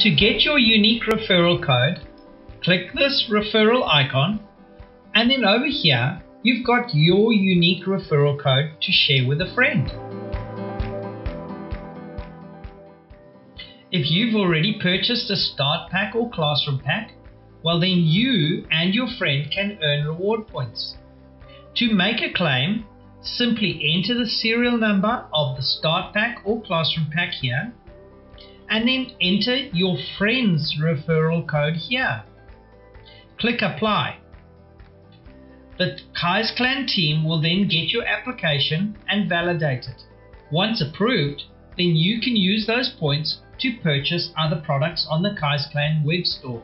To get your unique referral code, click this referral icon and then over here you've got your unique referral code to share with a friend. If you've already purchased a start pack or classroom pack, well then you and your friend can earn reward points. To make a claim, simply enter the serial number of the start pack or classroom pack here and then enter your friend's referral code here. Click apply. The Kai's Clan team will then get your application and validate it. Once approved, then you can use those points to purchase other products on the Kai's Clan web store.